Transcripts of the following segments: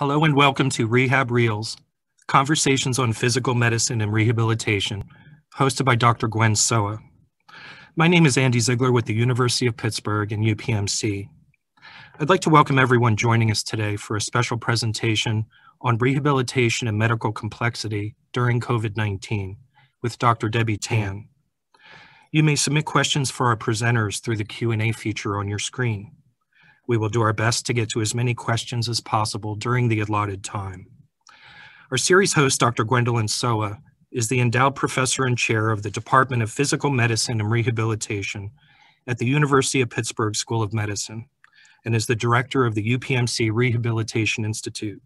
Hello and welcome to Rehab Reels, conversations on physical medicine and rehabilitation, hosted by Dr. Gwen Sowa. My name is Andy Ziegler with the University of Pittsburgh and UPMC. I'd like to welcome everyone joining us today for a special presentation on rehabilitation and medical complexity during COVID-19 with Dr. Debbie Tan. You may submit questions for our presenters through the Q&A feature on your screen. We will do our best to get to as many questions as possible during the allotted time. Our series host, Dr. Gwendolyn Sowa, is the endowed professor and chair of the Department of Physical Medicine and Rehabilitation at the University of Pittsburgh School of Medicine and is the director of the UPMC Rehabilitation Institute.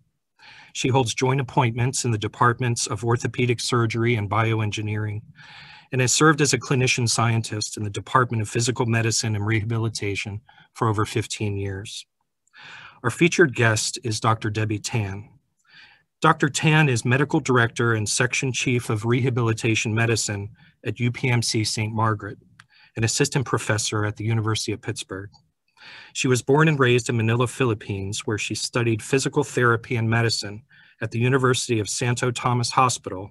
She holds joint appointments in the departments of orthopedic surgery and bioengineering and has served as a clinician scientist in the Department of Physical Medicine and Rehabilitation for over 15 years. Our featured guest is Dr. Debbie Tan. Dr. Tan is Medical Director and Section Chief of Rehabilitation Medicine at UPMC St. Margaret, an Assistant Professor at the University of Pittsburgh. She was born and raised in Manila, Philippines, where she studied physical therapy and medicine at the University of Santo Tomas Hospital,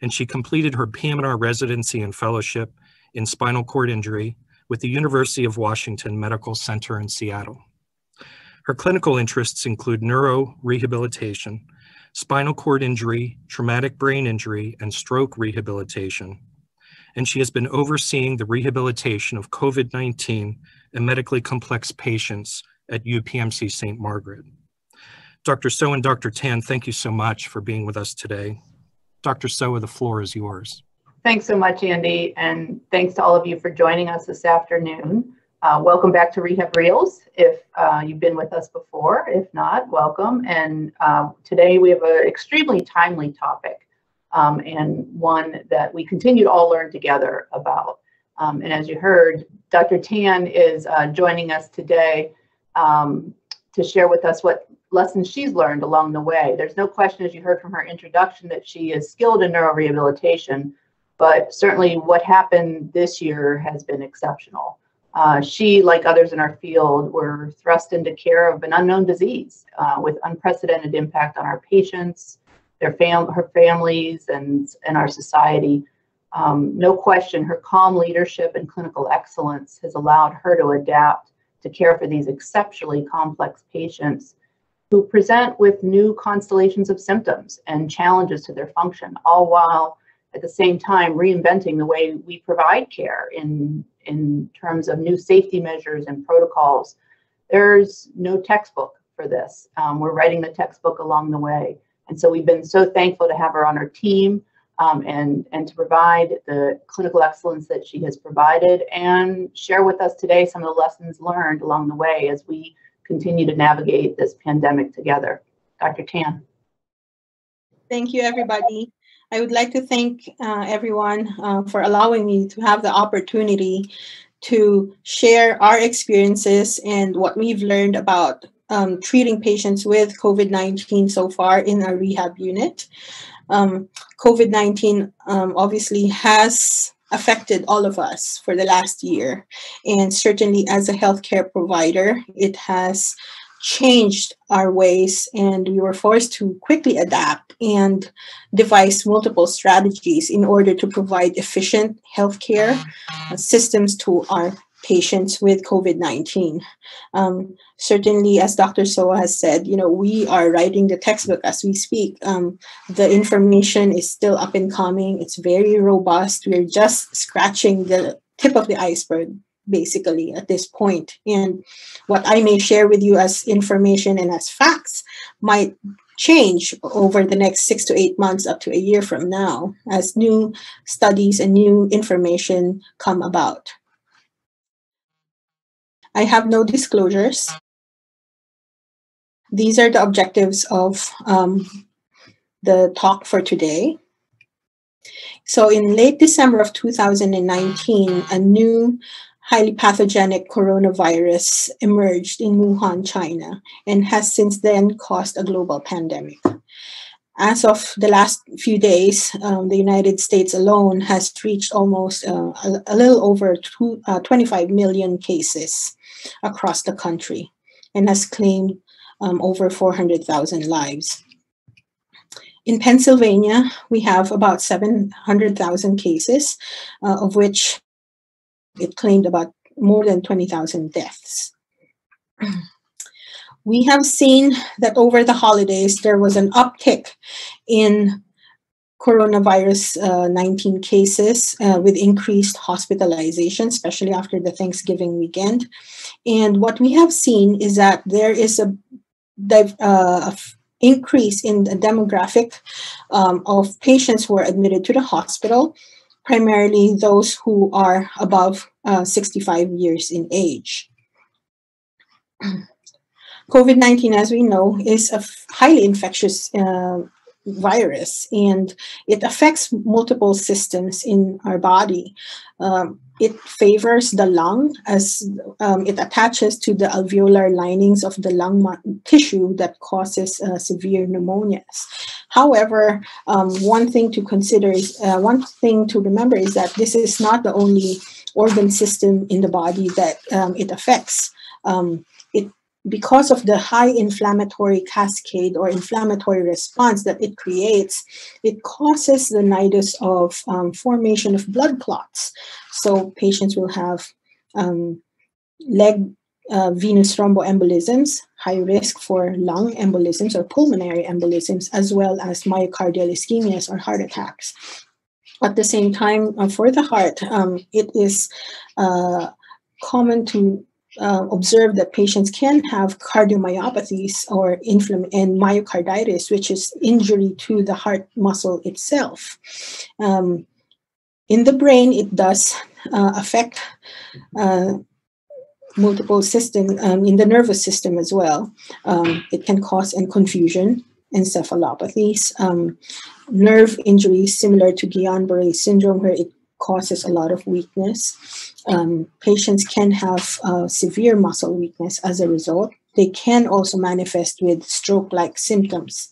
and she completed her PM&R residency and fellowship in spinal cord injury with the University of Washington Medical Center in Seattle. Her clinical interests include neuro rehabilitation, spinal cord injury, traumatic brain injury, and stroke rehabilitation. And she has been overseeing the rehabilitation of COVID 19 and medically complex patients at UPMC St. Margaret. Dr. Sowa and Dr. Tan, thank you so much for being with us today. Dr. Sowa, the floor is yours. Thanks so much, Andy, and thanks to all of you for joining us this afternoon. Uh, welcome back to Rehab Reels. If uh, you've been with us before, if not, welcome. And uh, today we have an extremely timely topic um, and one that we continue to all learn together about. Um, and as you heard, Dr. Tan is uh, joining us today um, to share with us what lessons she's learned along the way. There's no question, as you heard from her introduction, that she is skilled in neurorehabilitation, but certainly what happened this year has been exceptional. Uh, she, like others in our field, were thrust into care of an unknown disease uh, with unprecedented impact on our patients, their fam- her families, and, and our society. Um, no question, her calm leadership and clinical excellence has allowed her to adapt to care for these exceptionally complex patients who present with new constellations of symptoms and challenges to their function, all while at the same time reinventing the way we provide care in, in terms of new safety measures and protocols. There's no textbook for this. Um, we're writing the textbook along the way. And so we've been so thankful to have her on our team um, and, and to provide the clinical excellence that she has provided and share with us today some of the lessons learned along the way as we continue to navigate this pandemic together. Dr. Tan. Thank you, everybody. I would like to thank uh, everyone uh, for allowing me to have the opportunity to share our experiences and what we've learned about um, treating patients with COVID 19 so far in our rehab unit. Um, COVID 19 um, obviously has affected all of us for the last year. And certainly, as a healthcare provider, it has changed our ways, and we were forced to quickly adapt and devise multiple strategies in order to provide efficient healthcare systems to our patients with COVID 19. Um, certainly, as Dr. Sowa has said, you know, we are writing the textbook as we speak. Um, the information is still up and coming, it's very robust. We're just scratching the tip of the iceberg basically at this point and what i may share with you as information and as facts might change over the next six to eight months up to a year from now as new studies and new information come about I have no disclosures. These are the objectives of um, the talk for today. So, in late December of 2019, a new highly pathogenic coronavirus emerged in Wuhan, China, and has since then caused a global pandemic. As of the last few days, um, the United States alone has reached almost uh, a, a, little over two, uh, 25 million cases across the country and has claimed um, over 400,000 lives. In Pennsylvania, we have about 700,000 cases, uh, of which it claimed about more than 20,000 deaths. We have seen that over the holidays, there was an uptick in coronavirus uh, 19 cases uh, with increased hospitalization, especially after the Thanksgiving weekend. And what we have seen is that there is a, uh, increase in the demographic um, of patients who are admitted to the hospital, primarily those who are above uh, 65 years in age. COVID 19, as we know, is a highly infectious uh, virus and it affects multiple systems in our body. Um, it favors the lung as um, it attaches to the alveolar linings of the lung tissue that causes uh, severe pneumonias. However, um, one thing to consider is uh, one thing to remember is that this is not the only organ system in the body that um, it affects. Um, because of the high inflammatory cascade or inflammatory response that it creates, it causes the nidus of um, formation of blood clots. So patients will have um, leg uh, venous thromboembolisms, high risk for lung embolisms or pulmonary embolisms, as well as myocardial ischemias or heart attacks. At the same time, uh, for the heart, um, it is uh, common to uh, observed that patients can have cardiomyopathies or inflamm- and myocarditis, which is injury to the heart muscle itself. Um, in the brain, it does uh, affect uh, multiple system um, in the nervous system as well. Um, it can cause and confusion, encephalopathies, um, nerve injuries similar to Guillain-Barré syndrome, where it causes a lot of weakness. Um, patients can have uh, severe muscle weakness as a result. They can also manifest with stroke like symptoms.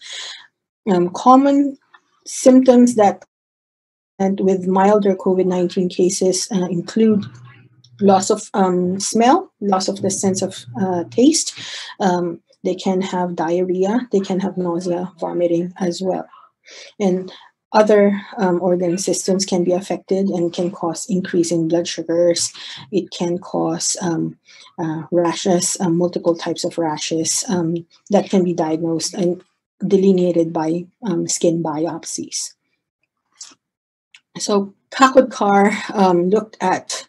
Um, common symptoms that and with milder COVID 19 cases uh, include loss of um, smell, loss of the sense of uh, taste. Um, they can have diarrhea, they can have nausea, vomiting as well. And other um, organ systems can be affected and can cause increase in blood sugars. It can cause um, uh, rashes, um, multiple types of rashes um, that can be diagnosed and delineated by um, skin biopsies. So Kakudkar um, looked at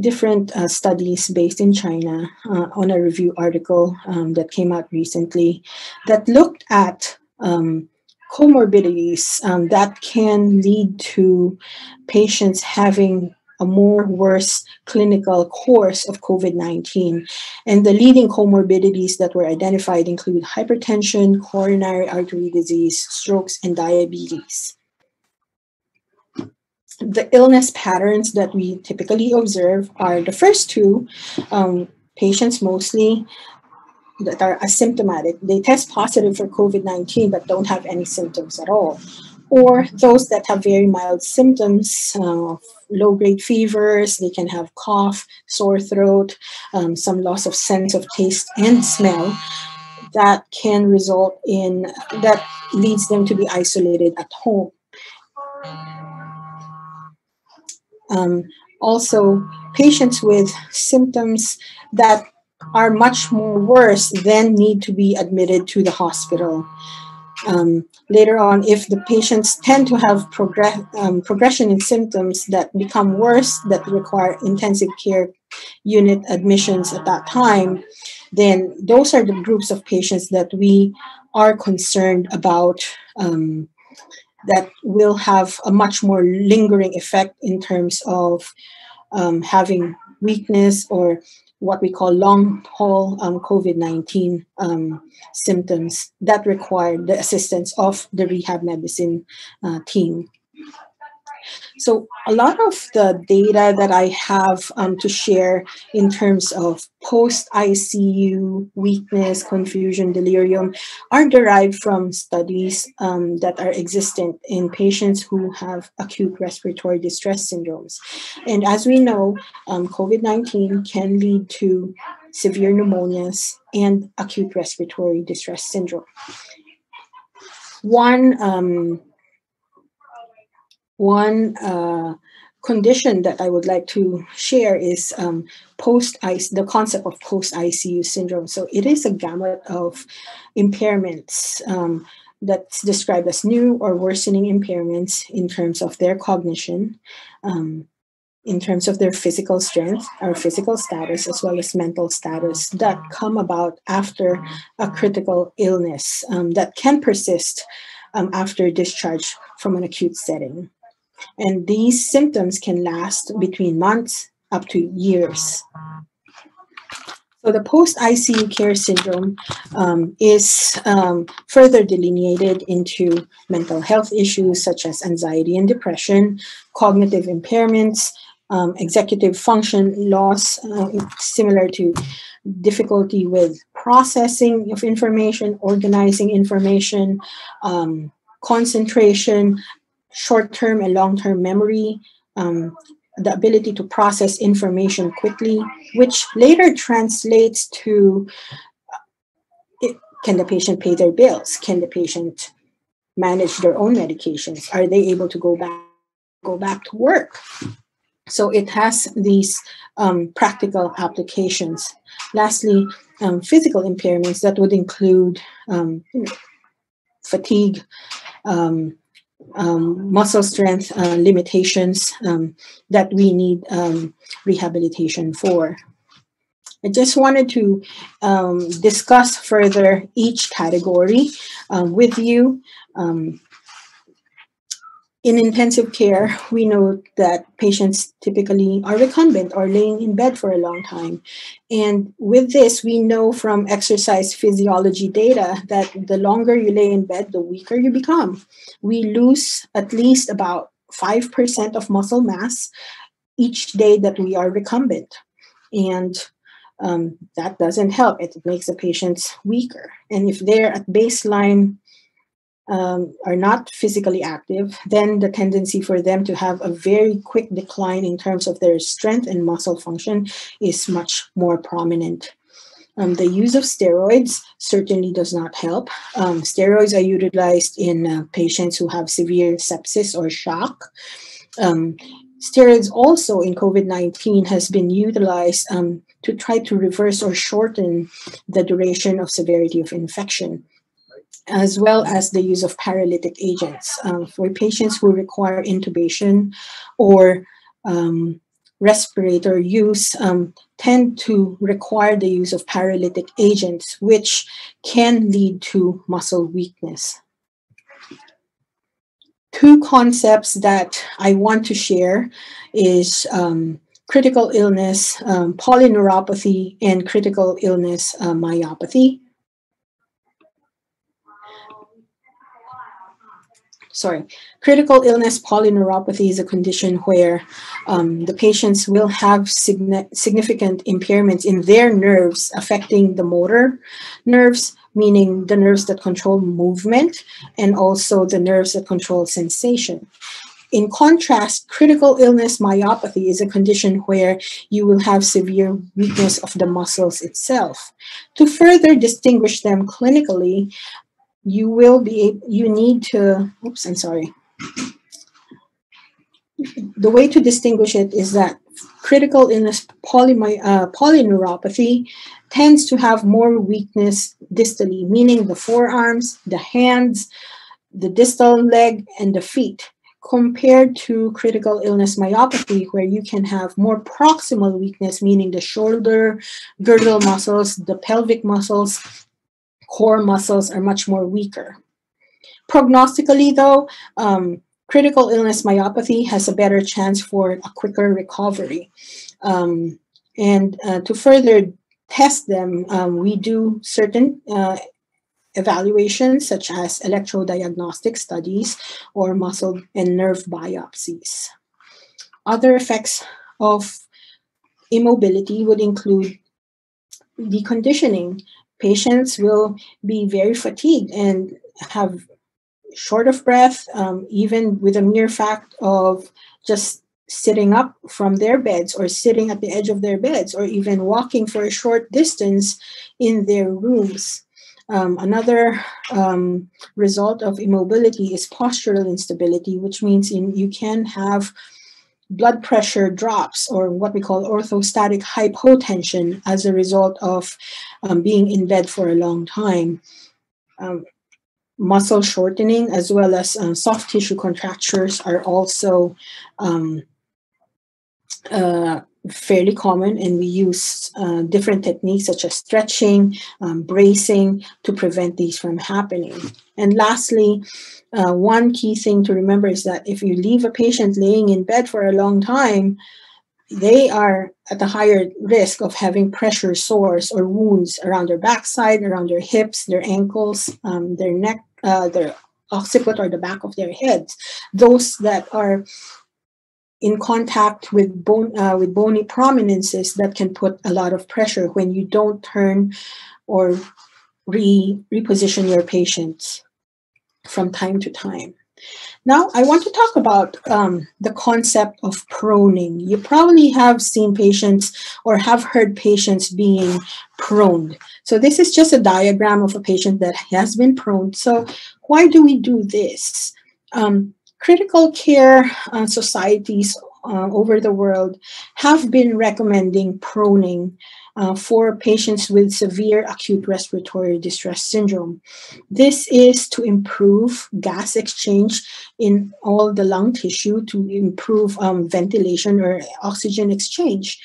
different uh, studies based in China uh, on a review article that came out recently that looked at um, comorbidities um, that can lead to patients having a more worse clinical course of COVID 19. And the leading comorbidities that were identified include hypertension, coronary artery disease, strokes, and diabetes. The illness patterns that we typically observe are the first two um, patients mostly that are asymptomatic. They test positive for COVID 19 but don't have any symptoms at all. Or those that have very mild symptoms, uh, low grade fevers, they can have cough, sore throat, um, some loss of sense of taste and smell that can result in, that leads them to be isolated at home. Um, also, patients with symptoms that are much more worse then need to be admitted to the hospital. Um, later on, if the patients tend to have progress, um, progression in symptoms that become worse, that require intensive care unit admissions at that time, then those are the groups of patients that we are concerned about um, that will have a much more lingering effect in terms of um, having weakness or what we call long haul um, COVID 19 um, symptoms that require the assistance of the rehab medicine uh, team. So, a lot of the data that I have um, to share in terms of post ICU weakness, confusion, delirium are derived from studies um, that are existent in patients who have acute respiratory distress syndromes. And as we know, um, COVID 19 can lead to severe pneumonias, and acute respiratory distress syndrome. One um, one uh, condition that I would like to share is um, post the concept of post ICU syndrome. So it is a gamut of impairments um, that's described as new or worsening impairments in terms of their cognition, um, in terms of their physical strength or physical status, as well as mental status that come about after a critical illness um, that can persist um, after discharge from an acute setting. And these symptoms can last between months up to years. So the post-ICU care syndrome um, is um, further delineated into mental health issues such as anxiety and depression, cognitive impairments, um, executive function loss, uh, similar to difficulty with processing of information, organizing information, um, concentration, short-term and long-term memory, um, the ability to process information quickly, which later translates to uh, it, can the patient pay their bills? Can the patient manage their own medications? Are they able to go back go back to work? So it has these um, practical applications. Lastly, um, physical impairments that would include um, fatigue, um, um, muscle strength uh, limitations um, that we need um, rehabilitation for. I just wanted to um, discuss further each category um, with you. In intensive care, we know that patients typically are recumbent or laying in bed for a long time. And with this, we know from exercise physiology data that the longer you lay in bed, the weaker you become. We lose at least about 5% of muscle mass each day that we are recumbent. And um, that doesn't help. It makes the patients weaker. And if they're at baseline um, are not physically active, then the tendency for them to have a very quick decline in terms of their strength and muscle function is much more prominent. Um, the use of steroids certainly does not help. Um, steroids are utilized in uh, patients who have severe sepsis or shock. Um, steroids also in COVID-19 has been utilized um, to try to reverse or shorten the duration of severity of infection as well as the use of paralytic agents um, for patients who require intubation or um, respirator use um, tend to require the use of paralytic agents, which can lead to muscle weakness. Two concepts that I want to share is um, critical illness um, polyneuropathy and critical illness uh, myopathy. Sorry, critical illness polyneuropathy is a condition where um, the patients will have significant impairments in their nerves affecting the motor nerves, meaning the nerves that control movement and also the nerves that control sensation. In contrast, critical illness myopathy is a condition where you will have severe weakness of the muscles itself. To further distinguish them clinically, you will be, you need to, oops, I'm sorry. The way to distinguish it is that critical illness polymy, uh, polyneuropathy tends to have more weakness distally, meaning the forearms, the hands, the distal leg, and the feet, compared to critical illness myopathy, where you can have more proximal weakness, meaning the shoulder, girdle muscles, the pelvic muscles, core muscles are much more weaker. Prognostically, though, um, critical illness myopathy has a better chance for a quicker recovery. Um, and uh, to further test them, um, we do certain uh, evaluations such as electrodiagnostic studies or muscle and nerve biopsies. Other effects of immobility would include deconditioning, patients will be very fatigued and have short of breath, um, even with a mere fact of just sitting up from their beds or sitting at the edge of their beds or even walking for a short distance in their rooms. Um, another um, result of immobility is postural instability, which means in, you can have blood pressure drops or what we call orthostatic hypotension as a result of um, being in bed for a long time. Um, muscle shortening as well as uh, soft tissue contractures are also um, uh, fairly common and we use uh, different techniques such as stretching, um, bracing to prevent these from happening. And lastly, uh, one key thing to remember is that if you leave a patient laying in bed for a long time, they are at a higher risk of having pressure sores or wounds around their backside, around their hips, their ankles, um, their neck, uh, their occiput or the back of their heads. Those that are in contact with bone uh, with bony prominences that can put a lot of pressure when you don't turn or re reposition your patients from time to time. Now, I want to talk about um, the concept of proning. You probably have seen patients or have heard patients being proned. So this is just a diagram of a patient that has been proned. So why do we do this? Um, critical care uh, societies uh, over the world have been recommending proning uh, for patients with severe acute respiratory distress syndrome. This is to improve gas exchange in all the lung tissue to improve um, ventilation or oxygen exchange.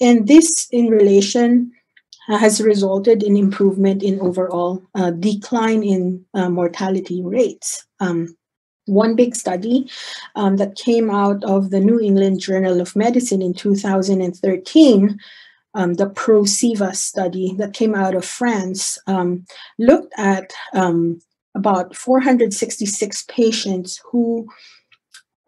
And this, in relation, has resulted in improvement in overall uh, decline in uh, mortality rates. Um, one big study um, that came out of the New England Journal of Medicine in 2013, um, the PROSEVA study that came out of France, um, looked at um, about 466 patients who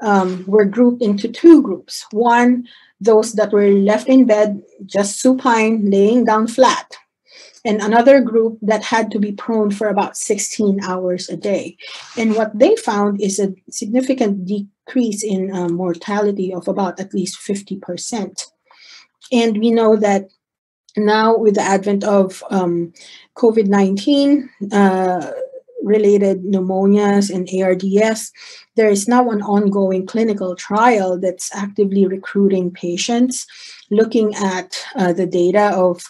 um, were grouped into two groups. One, those that were left in bed just supine, laying down flat, and another group that had to be prone for about 16 hours a day. And what they found is a significant decrease in uh, mortality of about at least 50%. And we know that now, with the advent of um, COVID 19, uh, related pneumonias and ARDS, there is now an ongoing clinical trial that's actively recruiting patients, looking at uh, the data of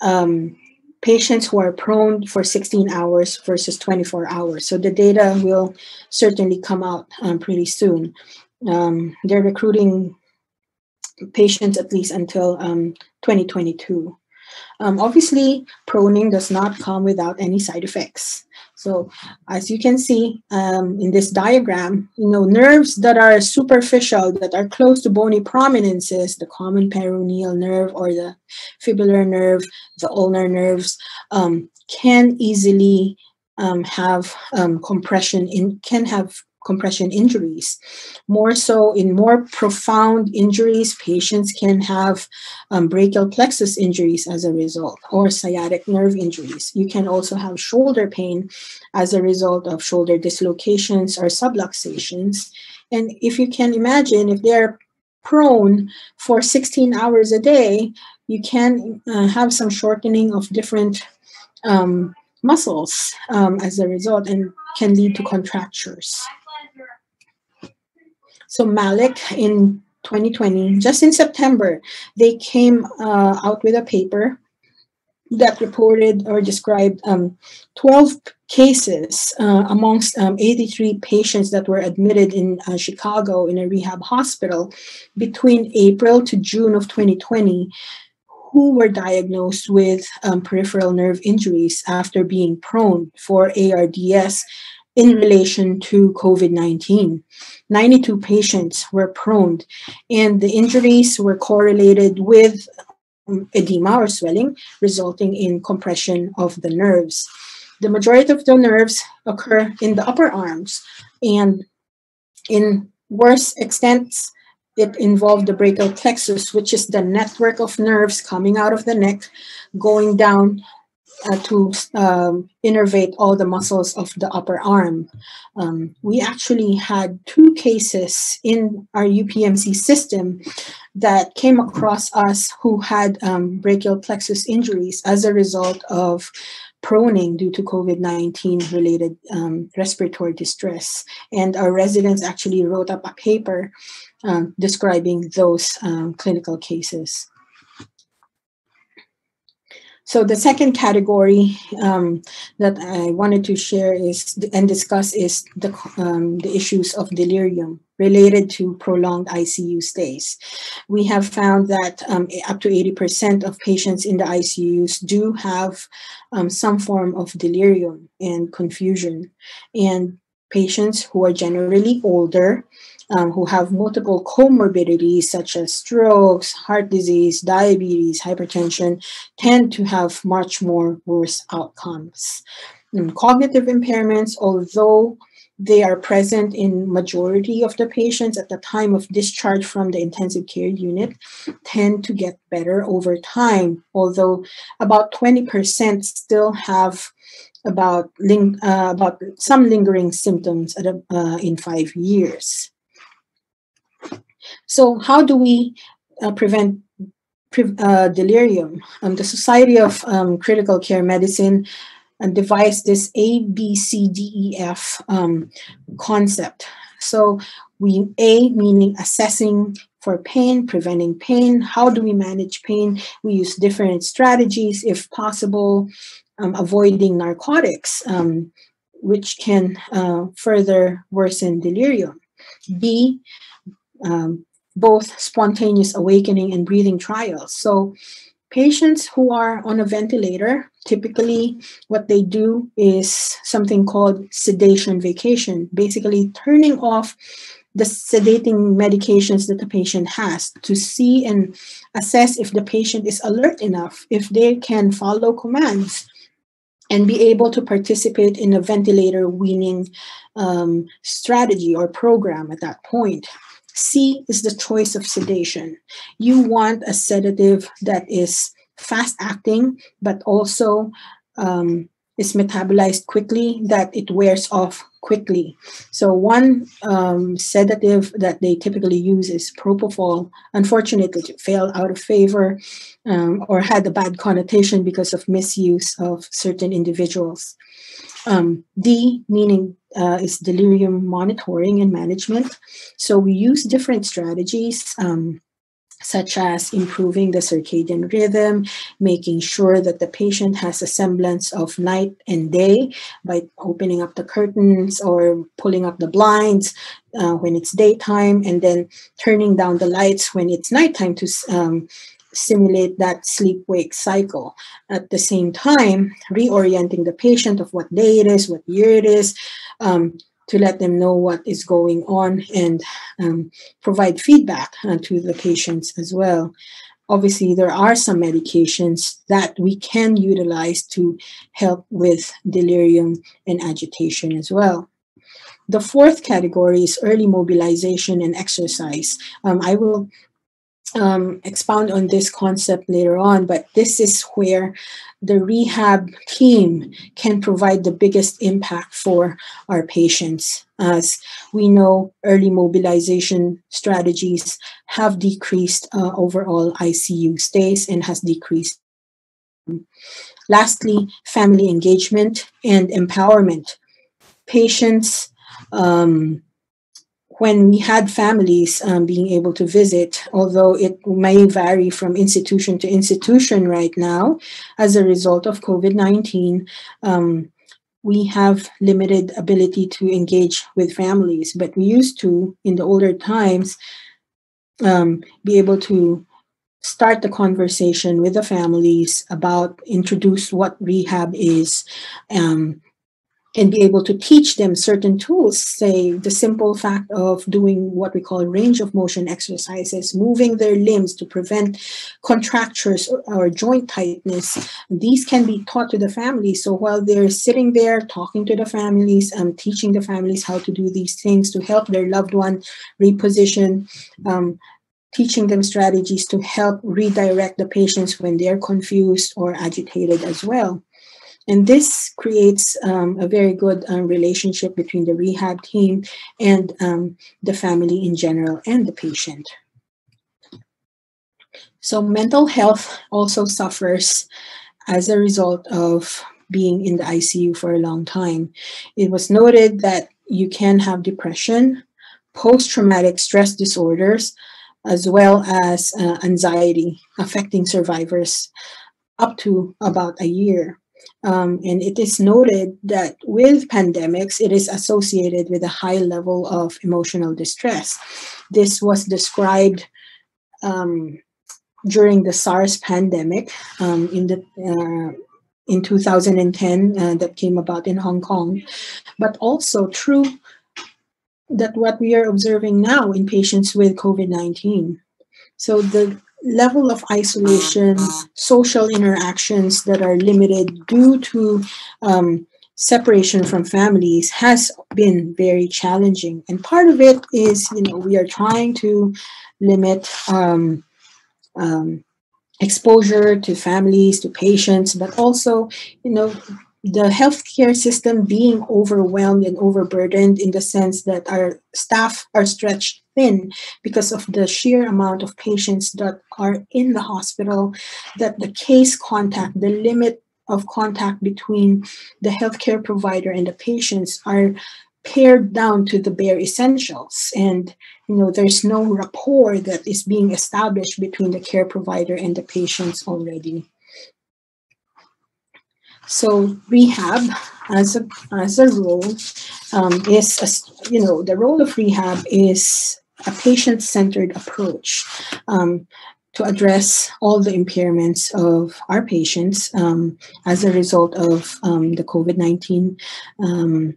um, patients who are prone for 16 hours versus 24 hours. So the data will certainly come out um, pretty soon. Um, they're recruiting patients at least until um, 2022. Um, obviously, proning does not come without any side effects. So as you can see um, in this diagram, you know, nerves that are superficial, that are close to bony prominences, the common peroneal nerve or the fibular nerve, the ulnar nerves, um, can easily um, have um, compression in, can have compression injuries. More so, in more profound injuries, patients can have um, brachial plexus injuries as a result, or sciatic nerve injuries. You can also have shoulder pain as a result of shoulder dislocations or subluxations. And if you can imagine, if they're prone for 16 hours a day, you can uh, have some shortening of different um, muscles um, as a result and can lead to contractures. So Malik in 2020, just in September, they came uh, out with a paper that reported or described um, 12 cases uh, amongst um, 83 patients that were admitted in uh, Chicago in a rehab hospital between April to June of 2020 who were diagnosed with um, peripheral nerve injuries after being prone for ARDS in relation to COVID 19. 92 patients were prone, and the injuries were correlated with um, edema or swelling, resulting in compression of the nerves. The majority of the nerves occur in the upper arms, and in worse extents, it involved the brachial plexus, which is the network of nerves coming out of the neck, going down uh, to um, innervate all the muscles of the upper arm. Um, we actually had two cases in our UPMC system that came across us who had um, brachial plexus injuries as a result of proning due to COVID 19 related um, respiratory distress. And our residents actually wrote up a paper um, describing those um, clinical cases. So the second category um, that I wanted to share is and discuss is the um, the issues of delirium related to prolonged ICU stays. We have found that um, up to 80% of patients in the ICUs do have um, some form of delirium and confusion. And patients who are generally older um, who have multiple comorbidities such as strokes, heart disease, diabetes, hypertension tend to have much more worse outcomes. And cognitive impairments, although they are present in majority of the patients at the time of discharge from the intensive care unit tend to get better over time although about 20% still have about ling- uh, about some lingering symptoms a, uh, in 5 years so, how do we uh, prevent pre- uh, delirium? Um, the Society of um, Critical Care Medicine uh, devised this A, B, C, D, E, F um, concept. So, we A meaning assessing for pain, preventing pain. How do we manage pain? We use different strategies, if possible, um, avoiding narcotics, um, which can uh, further worsen delirium. B, um, both spontaneous awakening and breathing trials. So, patients who are on a ventilator, typically what they do is something called sedation vacation, basically turning off the sedating medications that the patient has to see and assess if the patient is alert enough, if they can follow commands and be able to participate in a ventilator weaning um, strategy or program at that point. C is the choice of sedation. You want a sedative that is fast acting, but also um, is metabolized quickly, that it wears off quickly. So, one um, sedative that they typically use is propofol. Unfortunately, it fell out of favor um, or had a bad connotation because of misuse of certain individuals. Um, D, meaning uh, is delirium monitoring and management. So we use different strategies. Um, such as improving the circadian rhythm, making sure that the patient has a semblance of night and day by opening up the curtains or pulling up the blinds uh, when it's daytime, and then turning down the lights when it's nighttime to um, simulate that sleep wake cycle. At the same time, reorienting the patient of what day it is, what year it is, um, to let them know what is going on and um, provide feedback uh, to the patients as well. Obviously, there are some medications that we can utilize to help with delirium and agitation as well. The fourth category is early mobilization and exercise. Um, I will um, expound on this concept later on, but this is where the rehab team can provide the biggest impact for our patients. As we know, early mobilization strategies have decreased uh, overall ICU stays and has decreased. Lastly, family engagement and empowerment. Patients um, when we had families um, being able to visit, although it may vary from institution to institution right now as a result of COVID 19, um, we have limited ability to engage with families. But we used to, in the older times, um, be able to start the conversation with the families about introduce what rehab is um, and be able to teach them certain tools, say the simple fact of doing what we call range of motion exercises, moving their limbs to prevent contractures or, joint tightness. These can be taught to the families. So while they're sitting there talking to the families, um, teaching the families how to do these things to help their loved one reposition, um, teaching them strategies to help redirect the patients when they're confused or agitated as well. And this creates um, a very good um, relationship between the rehab team and um, the family in general and the patient. So mental health also suffers as a result of being in the ICU for a long time. It was noted that you can have depression, post traumatic stress disorders, as well as uh, anxiety affecting survivors up to about a year. Um, and it is noted that with pandemics, it is associated with a high level of emotional distress. This was described um, during the SARS pandemic um, in the uh, in 2010 uh, that came about in Hong Kong, but also true that what we are observing now in patients with COVID-19. So the level of isolation, social interactions that are limited due to um, separation from families has been very challenging. And part of it is, you know, we are trying to limit um, um, exposure to families, to patients, but also, you know, the healthcare system being overwhelmed and overburdened in the sense that our staff are stretched thin because of the sheer amount of patients that are in the hospital, that the case contact, the limit of contact between the healthcare provider and the patients are pared down to the bare essentials. And you know there's no rapport that is being established between the care provider and the patients already. So rehab as a as a role um, is a, you know the role of rehab is a patient-centered approach um, to address all the impairments of our patients um, as a result of um, the COVID-19 um,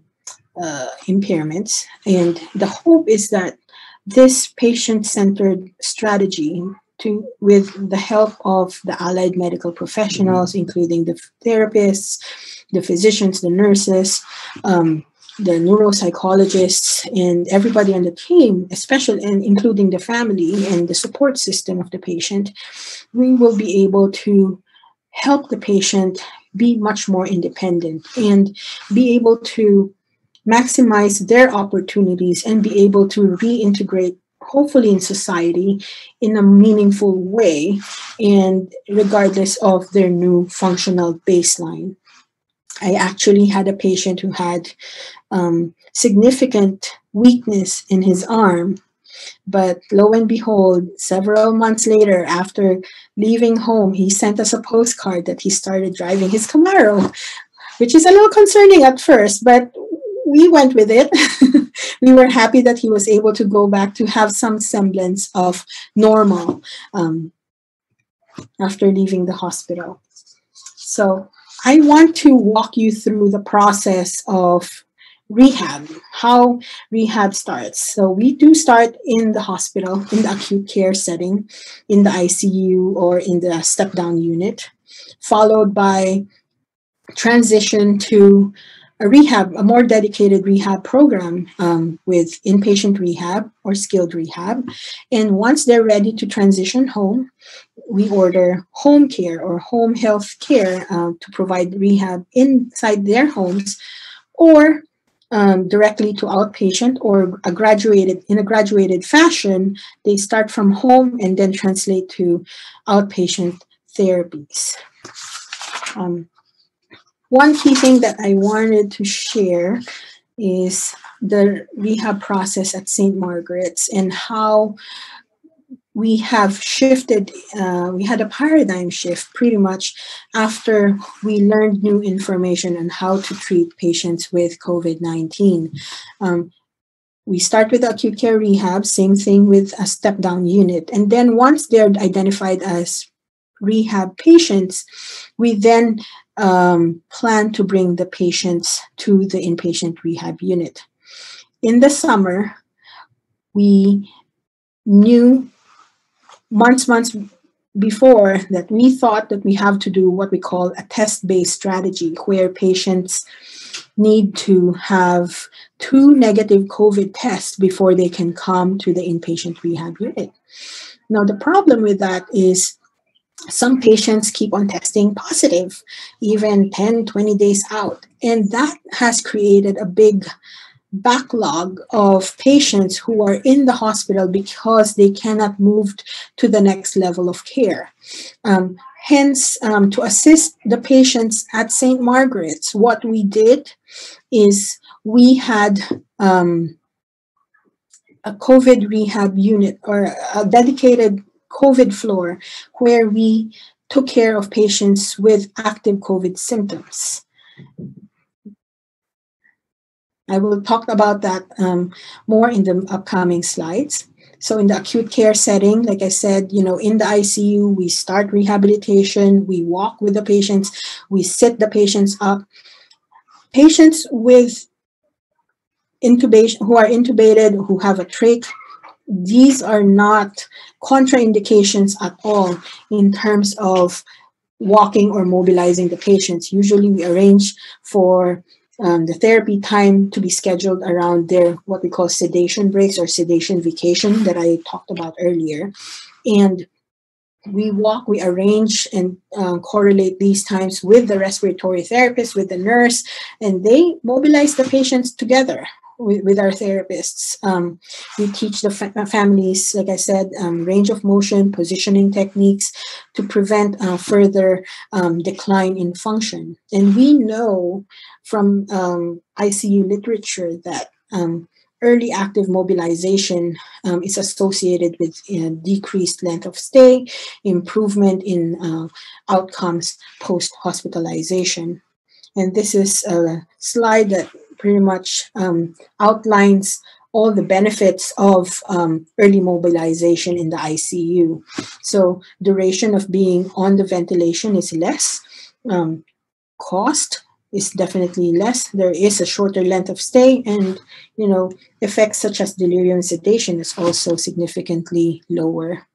uh, impairments. And the hope is that this patient-centered strategy to, with the help of the allied medical professionals, including the therapists, the physicians, the nurses, um, the neuropsychologists, and everybody on the team, especially and including the family and the support system of the patient, we will be able to help the patient be much more independent and be able to maximize their opportunities and be able to reintegrate hopefully in society in a meaningful way and regardless of their new functional baseline i actually had a patient who had um, significant weakness in his arm but lo and behold several months later after leaving home he sent us a postcard that he started driving his camaro which is a little concerning at first but we went with it. we were happy that he was able to go back to have some semblance of normal um, after leaving the hospital. So I want to walk you through the process of rehab, how rehab starts. So we do start in the hospital, in the acute care setting, in the ICU or in the step down unit, followed by transition to a rehab, a more dedicated rehab program um, with inpatient rehab or skilled rehab. And once they're ready to transition home, we order home care or home health care uh, to provide rehab inside their homes or um, directly to outpatient or a graduated in a graduated fashion they start from home and then translate to outpatient therapies um, one key thing that I wanted to share is the rehab process at St. Margaret's and how we have shifted, uh, we had a paradigm shift pretty much after we learned new information on how to treat patients with COVID 19. Um, we start with acute care rehab, same thing with a step down unit. And then once they're identified as rehab patients, we then um, plan to bring the patients to the inpatient rehab unit. In the summer, we knew months, months before that we thought that we have to do what we call a test-based strategy where patients need to have two negative COVID tests before they can come to the inpatient rehab unit. Now, the problem with that is some patients keep on testing positive, even 10, 20 days out. And that has created a big backlog of patients who are in the hospital because they cannot move to the next level of care. Um, hence, um, to assist the patients at St. Margaret's, what we did is we had um, a COVID rehab unit or a dedicated COVID floor where we took care of patients with active COVID symptoms. I will talk about that um, more in the upcoming slides. So in the acute care setting, like I said, you know, in the ICU, we start rehabilitation, we walk with the patients, we sit the patients up. Patients with intubation who are intubated, who have a trach, these are not contraindications at all in terms of walking or mobilizing the patients. Usually we arrange for um, the therapy time to be scheduled around their what we call sedation breaks or sedation vacation that I talked about earlier. And we walk, we arrange and um, correlate these times with the respiratory therapist, with the nurse, and they mobilize the patients together with, with our therapists. Um, we teach the fa- families, like I said, um, range of motion, positioning techniques to prevent uh, further um, decline in function. And we know from um, ICU literature that um, early active mobilization um, is associated with decreased length of stay, improvement in uh, outcomes post hospitalization. And this is a slide that pretty much um, outlines all the benefits of um, early mobilization in the ICU. So duration of being on the ventilation is less. Um, cost is definitely less. There is a shorter length of stay, and you know effects such as delirium sedation is also significantly lower.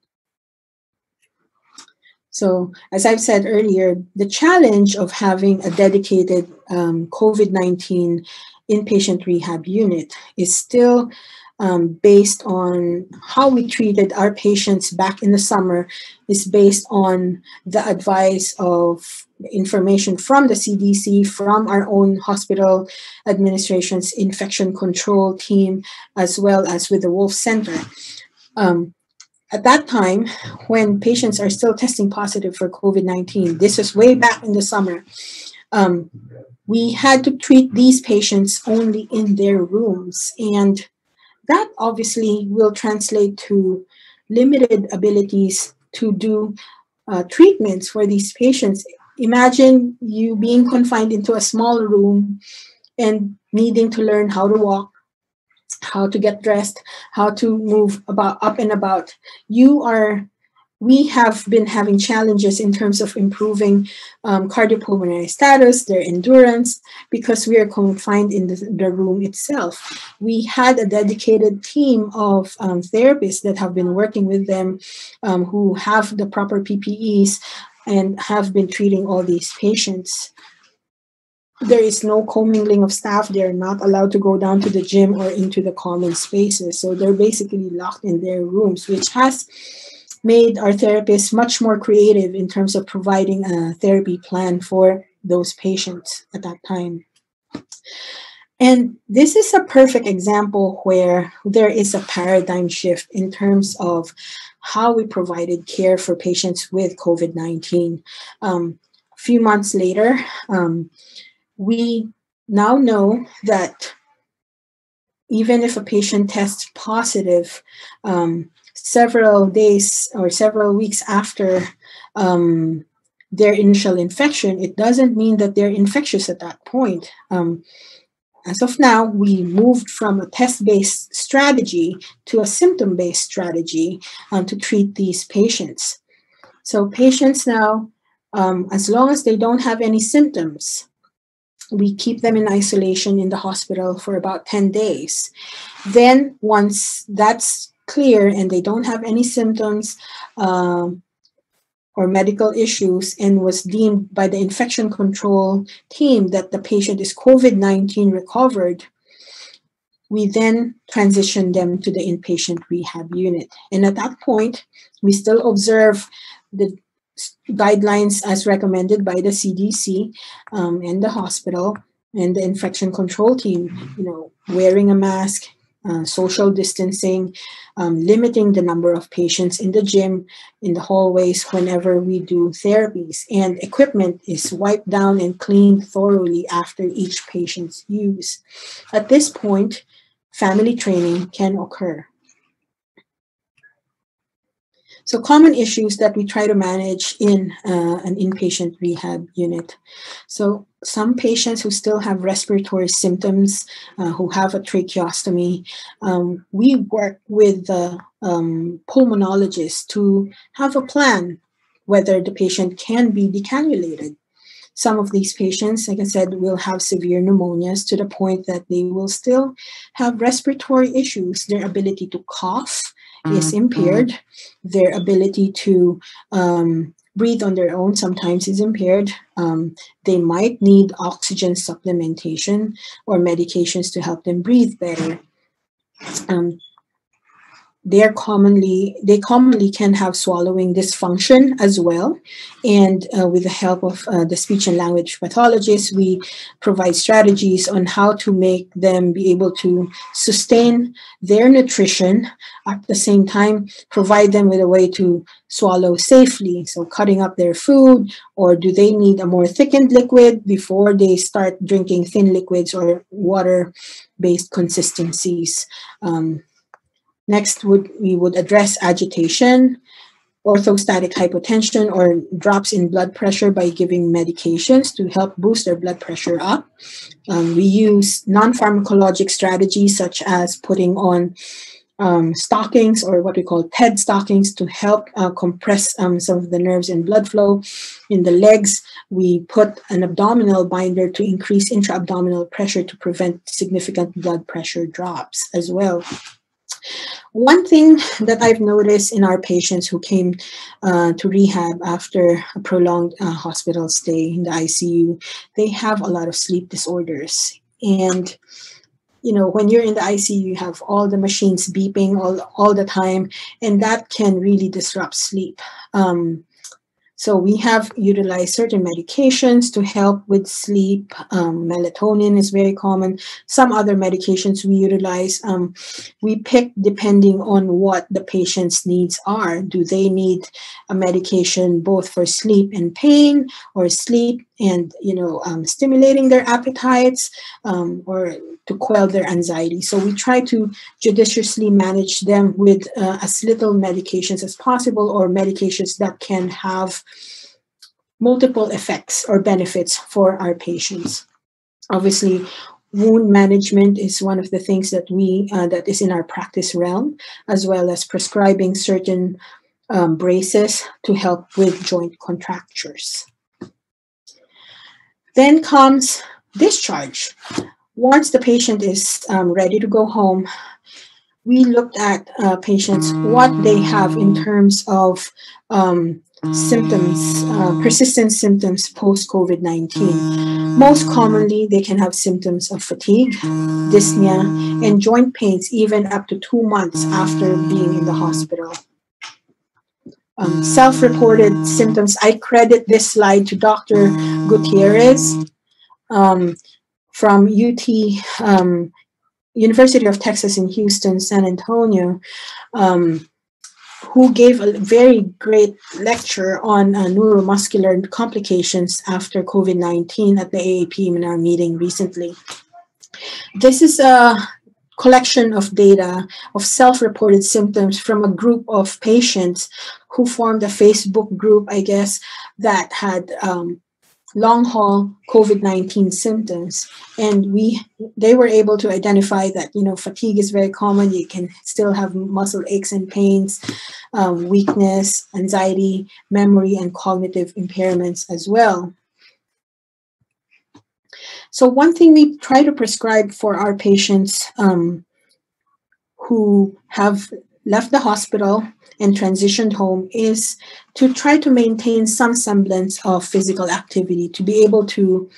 So, as I've said earlier, the challenge of having a dedicated um, COVID 19 inpatient rehab unit is still um, based on how we treated our patients back in the summer is based on the advice of information from the CDC, from our own hospital administration's infection control team, as well as with the Wolff Center. Um, at that time, when patients are still testing positive for COVID 19, this was way back in the summer. Um, we had to treat these patients only in their rooms. And that obviously will translate to limited abilities to do uh, treatments for these patients. Imagine you being confined into a small room and needing to learn how to walk, how to get dressed, how to move about up and about. You are we have been having challenges in terms of improving um, cardiopulmonary status, their endurance, because we are confined in the, the room itself. We had a dedicated team of um, therapists that have been working with them um, who have the proper PPEs and have been treating all these patients. There is no commingling of staff. They're not allowed to go down to the gym or into the common spaces. So they're basically locked in their rooms, which has made our therapists much more creative in terms of providing a therapy plan for those patients at that time. And this is a perfect example where there is a paradigm shift in terms of how we provided care for patients with COVID 19. Um, a few months later, um, we now know that even if a patient tests positive, um, several days or several weeks after um, their initial infection, it doesn't mean that they're infectious at that point. Um, as of now, we moved from a test based strategy to a symptom based strategy um, to treat these patients. So, patients now, um, as long as they don't have any symptoms, we keep them in isolation in the hospital for about 10 days. Then, once that's clear and they don't have any symptoms um, or medical issues and was deemed by the infection control team that the patient is COVID 19 recovered, we then transition them to the inpatient rehab unit. And at that point, we still observe the guidelines as recommended by the CDC um, and the hospital and the infection control team, you know, wearing a mask, uh, social distancing, um, limiting the number of patients in the gym, in the hallways whenever we do therapies, and equipment is wiped down and cleaned thoroughly after each patient's use. At this point, family training can occur. So common issues that we try to manage in uh, an inpatient rehab unit. So some patients who still have respiratory symptoms, uh, who have a tracheostomy, um, we work with the um, pulmonologist to have a plan whether the patient can be decannulated. Some of these patients, like I said, will have severe pneumonias to the point that they will still have respiratory issues, their ability to cough, is mm-hmm. impaired. Their ability to um, breathe on their own sometimes is impaired. Um, they might need oxygen supplementation or medications to help them breathe better. Um, they're commonly they commonly can have swallowing dysfunction as well. And uh, with the help of uh, the speech and language pathologist we provide strategies on how to make them be able to sustain their nutrition at the same time provide them with a way to swallow safely. So cutting up their food or do they need a more thickened liquid before they start drinking thin liquids or water based consistencies? Um, Next, would we would address agitation, orthostatic hypotension, or drops in blood pressure by giving medications to help boost their blood pressure up. Um, we use non-pharmacologic strategies such as putting on um, stockings or what we call TED stockings to help uh, compress um, some of the nerves and blood flow. In the legs, we put an abdominal binder to increase intra-abdominal pressure to prevent significant blood pressure drops as well. One thing that I've noticed in our patients who came uh, to rehab after a prolonged uh, hospital stay in the ICU, they have a lot of sleep disorders. And, you know, when you're in the ICU, you have all the machines beeping all, all the time, and that can really disrupt sleep. Um, so we have utilized certain medications to help with sleep. Um, melatonin is very common. Some other medications we utilize, um, we pick depending on what the patient's needs are. Do they need a medication both for sleep and pain, or sleep and you know um, stimulating their appetites, um, or to quell their anxiety. So we try to judiciously manage them with uh, as little medications as possible or medications that can have multiple effects or benefits for our patients. Obviously, wound management is one of the things that we uh, that is in our practice realm, as well as prescribing certain um, braces to help with joint contractures. Then comes discharge once the patient is um, ready to go home, we looked at uh, patients what they have in terms of um, symptoms, uh, persistent symptoms post COVID 19. Most commonly, they can have symptoms of fatigue, dyspnea, and joint pains even up to two months after being in the hospital. Um, Self reported symptoms. I credit this slide to Dr. Gutierrez. Um, from UT, um, University of Texas in Houston, San Antonio, um, who gave a very great lecture on uh, neuromuscular complications after COVID 19 at the AAP in meeting recently. This is a collection of data of self reported symptoms from a group of patients who formed a Facebook group, I guess, that had um, long haul covid-19 symptoms. And we they were able to identify that you know fatigue is very common. You can still have muscle aches and pains um, weakness anxiety memory and cognitive impairments as well. So one thing we try to prescribe for our patients um, who have left the hospital and transitioned home is to try to maintain some semblance of physical activity to be able to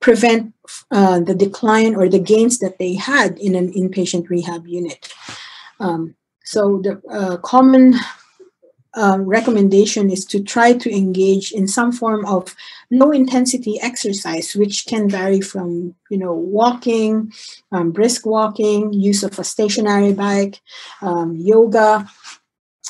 prevent uh, the decline or the gains that they had in an inpatient rehab unit. Um, so the uh, common um, recommendation is to try to engage in some form of low intensity exercise, which can vary from, you know, walking, um, brisk walking, use of a stationary bike, um, yoga,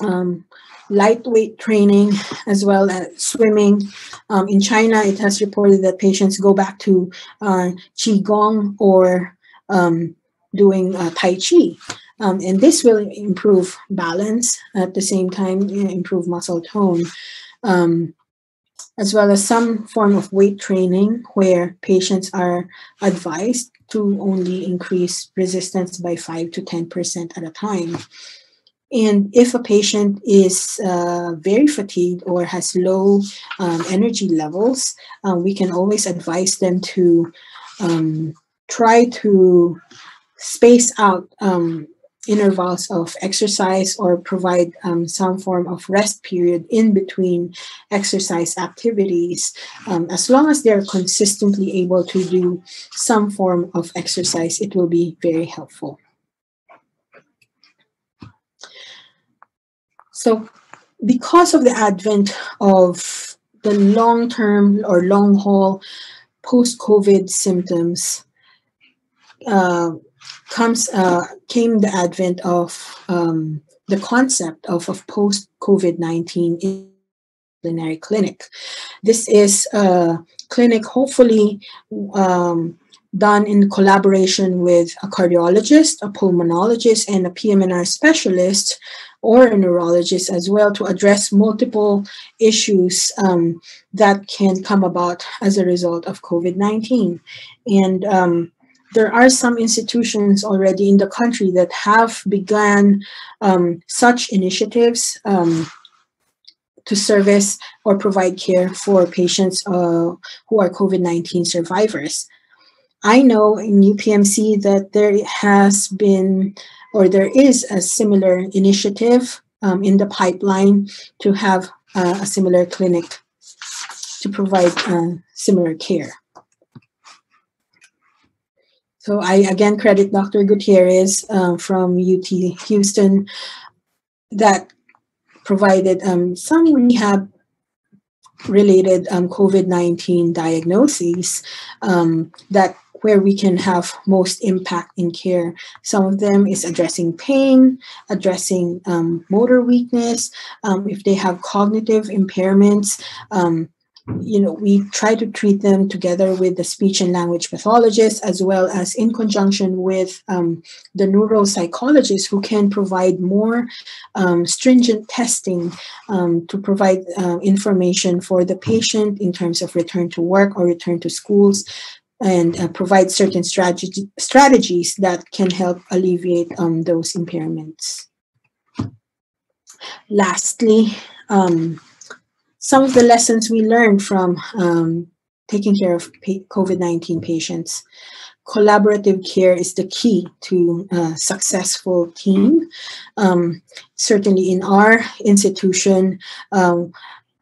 um, lightweight training, as well as swimming. Um, in China, it has reported that patients go back to uh, Qigong or um, doing uh, Tai Chi. Um, and this will improve balance at the same time, improve muscle tone, um, as well as some form of weight training where patients are advised to only increase resistance by 5 to 10% at a time. And if a patient is uh, very fatigued or has low um, energy levels, uh, we can always advise them to um, try to space out um, intervals of exercise or provide um, some form of rest period in between exercise activities um, as long as they're consistently able to do some form of exercise it will be very helpful so because of the advent of the long-term or long-haul post-covid symptoms uh, comes uh, came the advent of um, the concept of a post COVID nineteen disciplinary clinic. This is a clinic, hopefully. Um, done in collaboration with a cardiologist, a pulmonologist, and a PM&R specialist or a neurologist as well to address multiple issues um, that can come about as a result of COVID 19. And um, there are some institutions already in the country that have begun um, such initiatives um, to service or provide care for patients uh, who are COVID 19 survivors. I know in UPMC that there has been or there is a similar initiative um, in the pipeline to have uh, a similar clinic to provide uh, similar care. So I again credit Dr. Gutierrez uh, from UT Houston that provided um, some rehab related um, COVID-19 diagnoses um, that where we can have most impact in care. Some of them is addressing pain, addressing um, motor weakness, um, if they have cognitive impairments, um, you know, we try to treat them together with the speech and language pathologist, as well as in conjunction with um, the neuropsychologist who can provide more um, stringent testing um, to provide uh, information for the patient in terms of return to work or return to schools and uh, provide certain strategy, strategies that can help alleviate um, those impairments. Lastly, um, some of the lessons we learned from um, taking care of COVID 19 patients. Collaborative care is the key to a successful team. Um, certainly, in our institution, um,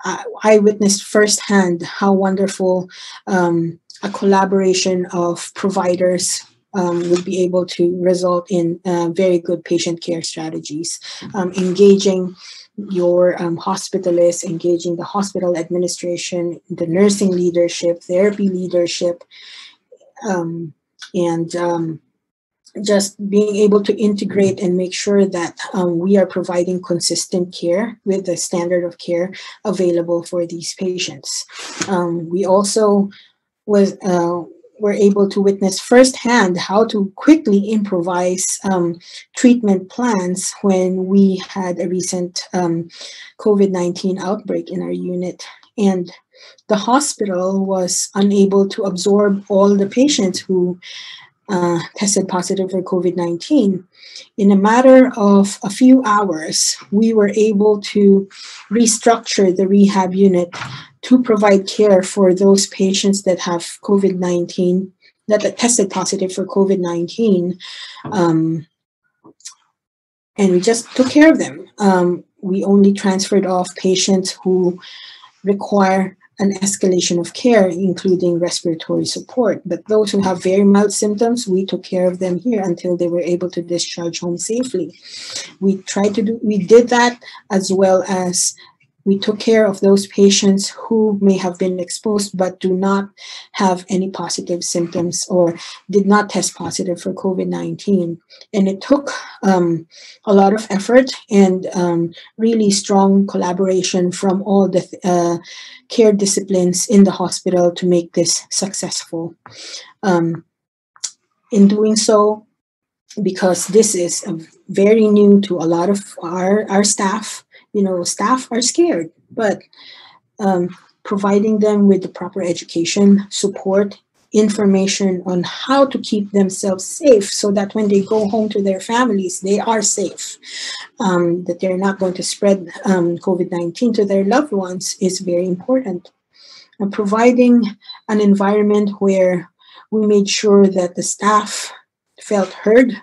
I, I, witnessed firsthand how wonderful um, a collaboration of providers um, would be able to result in uh, very good patient care strategies. Um, engaging your um, hospitalist, engaging the hospital administration, the nursing leadership, therapy leadership, um, and um, just being able to integrate and make sure that um, we are providing consistent care with the standard of care available for these patients. We also was uh, were able to witness firsthand how to quickly improvise um, treatment plans when we had a recent um, COVID 19 outbreak in our unit. And the hospital was unable to absorb all the patients who uh, tested positive for COVID 19. In a matter of a few hours, we were able to restructure the rehab unit to provide care for those patients that have COVID 19, that tested positive for COVID 19. Um, and we just took care of them. Um, we only transferred off patients who require an escalation of care, including respiratory support. But those who have very mild symptoms, we took care of them here until they were able to discharge home safely. We tried to do, we did that as well as we took care of those patients who may have been exposed but do not have any positive symptoms or did not test positive for COVID 19. And it took um, a lot of effort and um, really strong collaboration from all the uh, care disciplines in the hospital to make this successful. Um, in doing so, because this is very new to a lot of our, our staff, you know, staff are scared, but um, providing them with the proper education, support, information on how to keep themselves safe so that when they go home to their families, they are safe, um, that they're not going to spread um, COVID 19 to their loved ones is very important. And providing an environment where we made sure that the staff felt heard,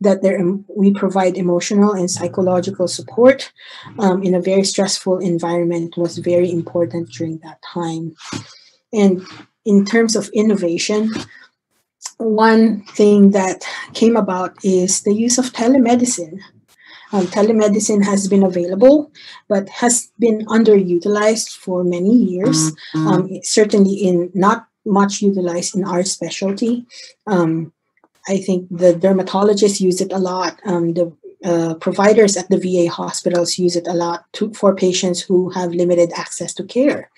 that there, we provide emotional and psychological support um, in a very stressful environment was very important during that time. And in terms of innovation, one thing that came about is the use of telemedicine. Um, telemedicine has been available, but has been underutilized for many years. Mm-hmm. Um, certainly, in not much utilized in our specialty. Um, I think the dermatologists use it a lot. Um, the uh, providers at the VA hospitals use it a lot to, for patients who have limited access to care.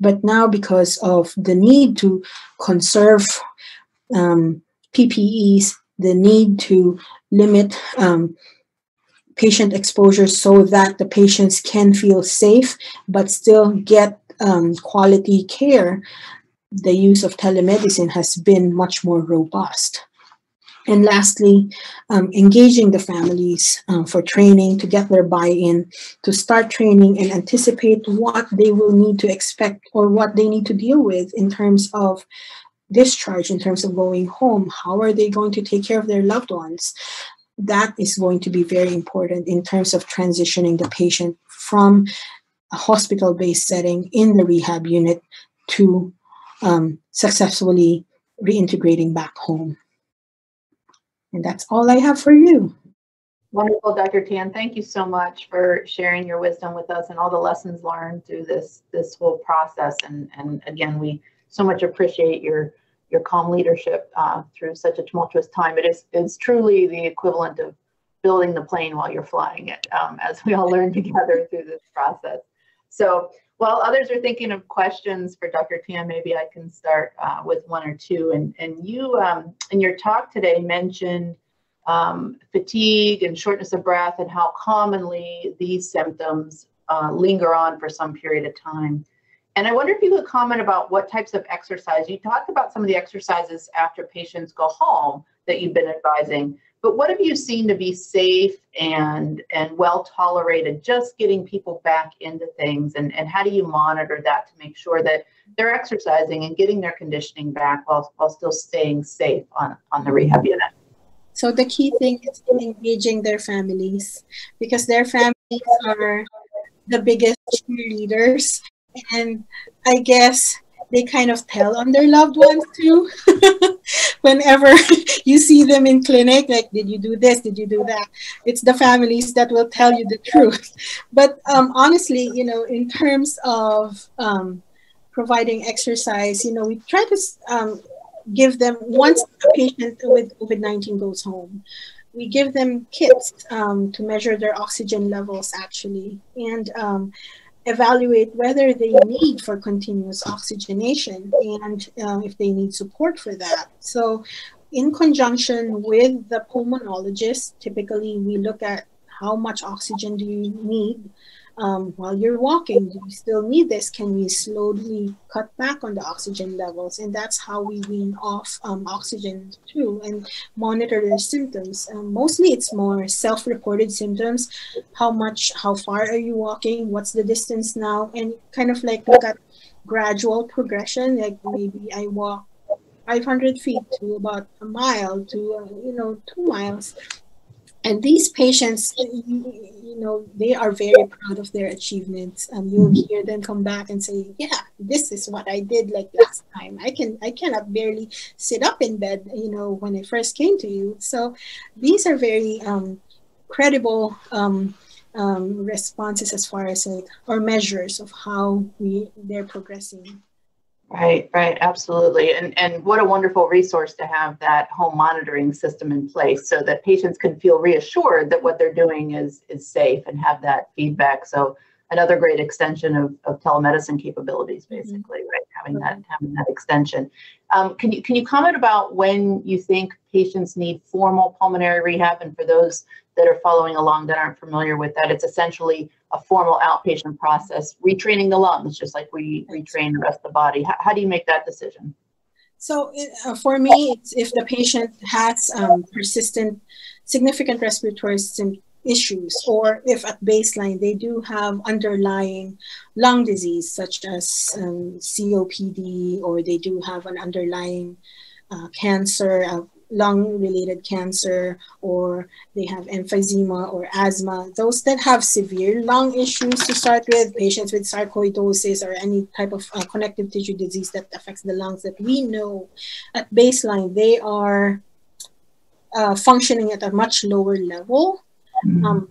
But now, because of the need to conserve um, PPEs, the need to limit um, patient exposure so that the patients can feel safe but still get um, quality care, the use of telemedicine has been much more robust. And lastly, um, engaging the families um, for training to get their buy in, to start training and anticipate what they will need to expect or what they need to deal with in terms of discharge, in terms of going home. How are they going to take care of their loved ones? That is going to be very important in terms of transitioning the patient from a hospital based setting in the rehab unit to um, successfully reintegrating back home. And that's all I have for you. Wonderful, Dr. Tan. Thank you so much for sharing your wisdom with us and all the lessons learned through this this whole process. And and again, we so much appreciate your your calm leadership uh, through such a tumultuous time. It is it's truly the equivalent of building the plane while you're flying it, um, as we all learn together through this process. So while others are thinking of questions for Dr. Tan, maybe I can start uh, with one or two. And, and you, um, in your talk today, mentioned um, fatigue and shortness of breath and how commonly these symptoms uh, linger on for some period of time. And I wonder if you could comment about what types of exercise. You talked about some of the exercises after patients go home that you've been advising. But what have you seen to be safe and and well tolerated? Just getting people back into things, and and how do you monitor that to make sure that they're exercising and getting their conditioning back while while still staying safe on on the rehab unit? So the key thing is engaging their families because their families are the biggest cheerleaders, and I guess they kind of tell on their loved ones too. Whenever you see them in clinic, like, did you do this? Did you do that? It's the families that will tell you the truth. But um, honestly, you know, in terms of um, providing exercise, you know, we try to um, give them once a patient with COVID 19 goes home. We give them kits um, to measure their oxygen levels actually. And um, evaluate whether they need for continuous oxygenation and uh, if they need support for that. So in conjunction with the pulmonologist, typically we look at how much oxygen do you need um, while you're walking, do you still need this? Can we slowly cut back on the oxygen levels? And that's how we wean off um, oxygen too and monitor the symptoms. Um, mostly it's more self-reported symptoms. How much, how far are you walking? What's the distance now? And kind of like look at gradual progression. Like maybe I walk 500 feet to about a mile to, uh, you know, two miles and these patients, you, know, they are very proud of their achievements. Um, you'll hear them come back and say, "Yeah, this is what I did like last time. I can, I cannot barely sit up in bed, you know, when I first came to you." So, these are very um, credible um, um, responses as far as like or measures of how we they're progressing. Right, right, absolutely. And and what a wonderful resource to have that home monitoring system in place so that patients can feel reassured that what they're doing is is safe and have that feedback. So another great extension of, of telemedicine capabilities, mm-hmm. basically, mm-hmm. right? Having that having that extension. Um, can you can you comment about when you think patients need formal pulmonary rehab? And for those that are following along that aren't familiar with that, it's essentially a formal outpatient process, retraining the lungs, just like we retrain the rest of the body. How, how do you make that decision? So uh, for me, it's if the patient has um, persistent, significant respiratory issues, or if at baseline they do have underlying lung disease such as um, COPD, or they do have an underlying uh, cancer, uh, lung related cancer or they have emphysema or asthma, those that have severe lung issues to start with, patients with sarcoidosis or any type of uh, connective tissue disease that affects the lungs that we know at baseline, they are uh, functioning at a much lower level. Mm-hmm. Um,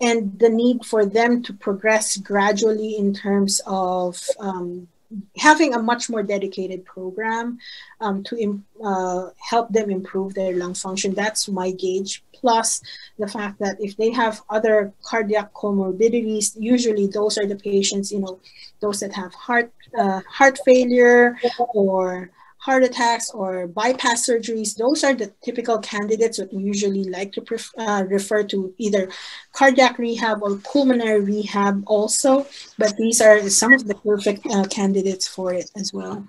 and the need for them to progress gradually in terms of um, having a much more dedicated program um, to uh, help them improve their lung function. That's my gauge. Plus the fact that if they have other cardiac comorbidities, usually those are the patients, you know, those that have heart uh, heart failure or heart attacks or bypass surgeries, those are the typical candidates that we usually like to uh, refer to either cardiac rehab or pulmonary rehab also, but these are some of the perfect uh, candidates for it as well.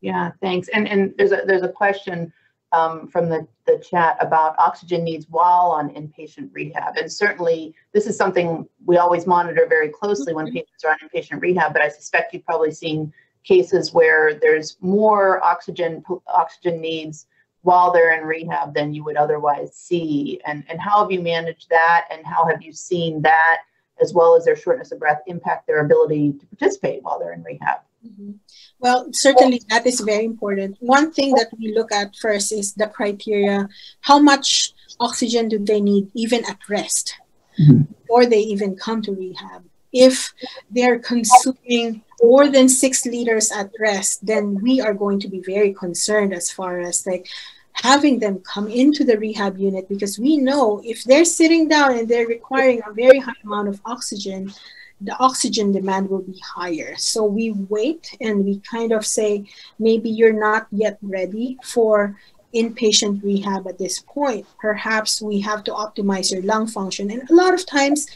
Yeah, thanks. And and there's a there's a question um, from the, the chat about oxygen needs while on inpatient rehab. And certainly this is something we always monitor very closely when mm-hmm. patients are on inpatient rehab, but I suspect you've probably seen cases where there's more oxygen oxygen needs while they're in rehab than you would otherwise see. And and how have you managed that? And how have you seen that? As well as their shortness of breath impact their ability to participate while they're in rehab. Mm-hmm. well certainly that is very important. One thing that we look at first is the criteria. How much oxygen do they need even at rest mm-hmm. or they even come to rehab if they're consuming more than six liters at rest, then we are going to be very concerned as far as like having them come into the rehab unit because we know if they're sitting down and they're requiring a very high amount of oxygen, the oxygen demand will be higher. So we wait and we kind of say, maybe you're not yet ready for inpatient rehab at this point. Perhaps we have to optimize your lung function. And a lot of times,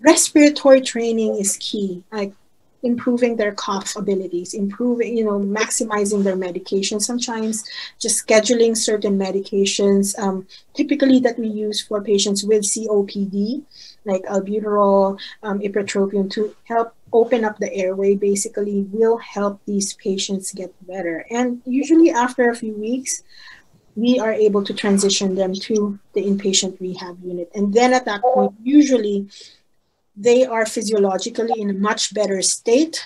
respiratory training is key like improving their cough abilities improving you know maximizing their medication. Sometimes just scheduling certain medications um, typically that we use for patients with copd like albuterol um, ipratropium to help open up the airway basically will help these patients get better. And usually after a few weeks we are able to transition them to the inpatient rehab unit. And then at that point usually they are physiologically in a much better state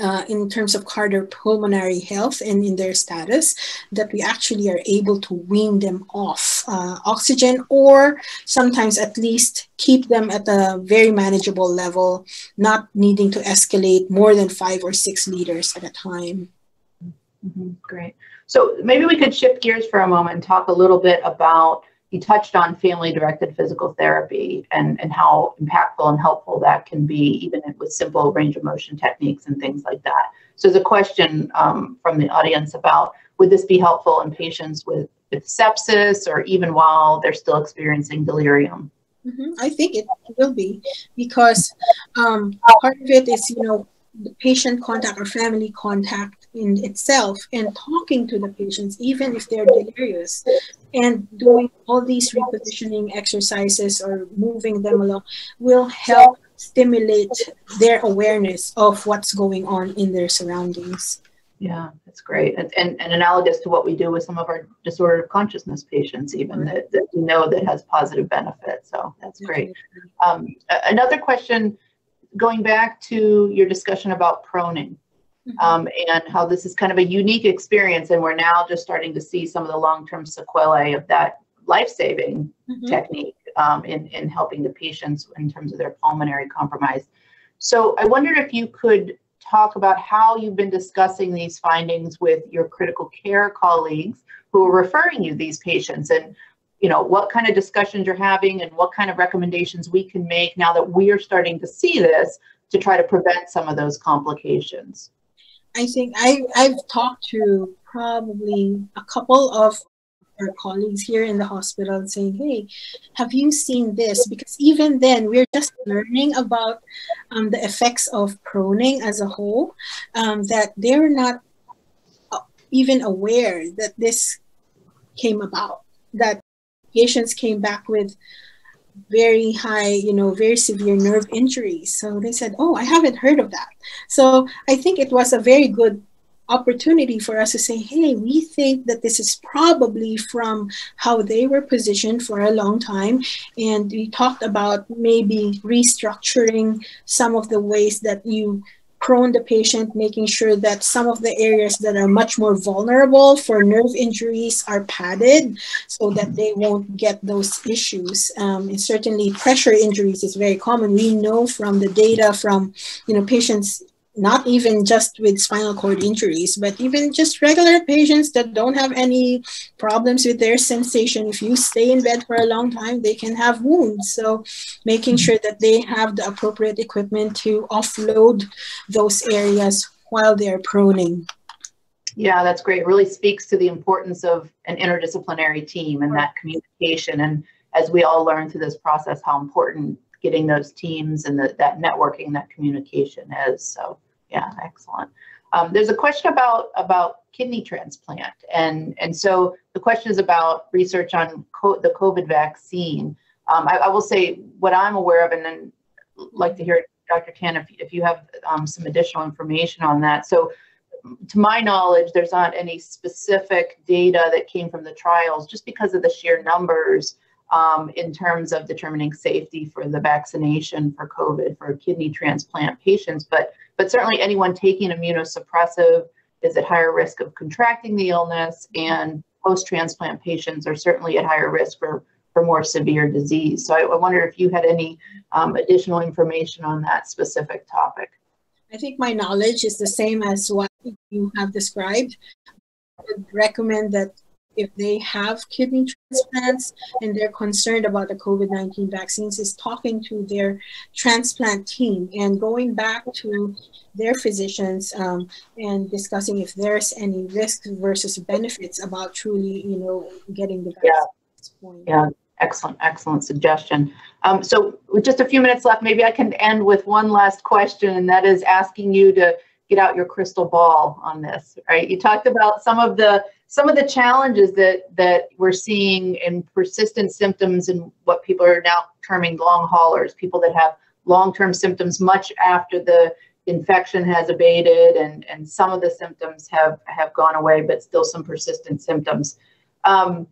uh, in terms of cardiopulmonary health and in their status that we actually are able to wean them off uh, oxygen or sometimes at least keep them at a very manageable level, not needing to escalate more than five or six liters at a time. Mm-hmm. Great. So maybe we could shift gears for a moment and talk a little bit about he touched on family directed physical therapy and, and how impactful and helpful that can be, even with simple range of motion techniques and things like that. So, there's a question um, from the audience about would this be helpful in patients with, with sepsis or even while they're still experiencing delirium? Mm-hmm. I think it will be because um, part of it is, you know, the patient contact or family contact in itself and talking to the patients, even if they're delirious, and doing all these repositioning exercises or moving them along will help stimulate their awareness of what's going on in their surroundings. Yeah, that's great. And, and, and analogous to what we do with some of our disorder of consciousness patients, even that, that we know that has positive benefit. So that's great. Um, another question, going back to your discussion about proning. Mm-hmm. Um, and how this is kind of a unique experience, and we're now just starting to see some of the long-term sequelae of that life-saving mm-hmm. technique um, in in helping the patients in terms of their pulmonary compromise. So I wondered if you could talk about how you've been discussing these findings with your critical care colleagues who are referring you these patients and you know what kind of discussions you're having and what kind of recommendations we can make now that we're starting to see this to try to prevent some of those complications i think I, i've talked to probably a couple of our colleagues here in the hospital saying, hey, have you seen this? Because even then, we're just learning about um, the effects of proning as a whole, um, that they're not uh, even aware that this came about, that patients came back with very high, you know, very severe nerve injuries. So they said, oh, I haven't heard of that. So I think it was a very good opportunity for us to say, hey, we think that this is probably from how they were positioned for a long time. And we talked about maybe restructuring some of the ways that you prone the patient, making sure that some of the areas that are much more vulnerable for nerve injuries are padded so that they won't get those issues. Um, and certainly pressure injuries is very common. We know from the data from, you know, patients not even just with spinal cord injuries, but even just regular patients that don't have any problems with their sensation. If you stay in bed for a long time, they can have wounds. So making mm-hmm. sure that they have the appropriate equipment to offload those areas while they're proning. Yeah, that's great. It really speaks to the importance of an interdisciplinary team and that communication. And as we all learn through this process, how important getting those teams and the, that networking, that communication is. So yeah, excellent. Um, there's a question about about kidney transplant, and and so the question is about research on co- the COVID vaccine. Um, I, I, will say what I'm aware of, and then like to hear Dr. Tan if, if you have um, some additional information on that. So, to my knowledge, there's not any specific data that came from the trials, just because of the sheer numbers um, in terms of determining safety for the vaccination for COVID for kidney transplant patients. But but certainly anyone taking immunosuppressive is at higher risk of contracting the illness, and post-transplant patients are certainly at higher risk for, for more severe disease. So I, I wonder if you had any um, additional information on that specific topic. I think my knowledge is the same as what you have described. I would recommend that if they have kidney transplants and they're concerned about the COVID 19 vaccines, is talking to their transplant team and going back to their physicians um, and discussing if there's any risk versus benefits about truly, you know, getting the vaccine. Yeah. yeah. Excellent, excellent suggestion. Um, so, with just a few minutes left, maybe I can end with one last question, and that is asking you to get out your crystal ball on this. Right? You talked about some of the some of the challenges that that we're seeing in persistent symptoms and what people are now terming long haulers, people that have long-term symptoms much after the infection has abated and, and some of the symptoms have, have gone away, but still some persistent symptoms. Um,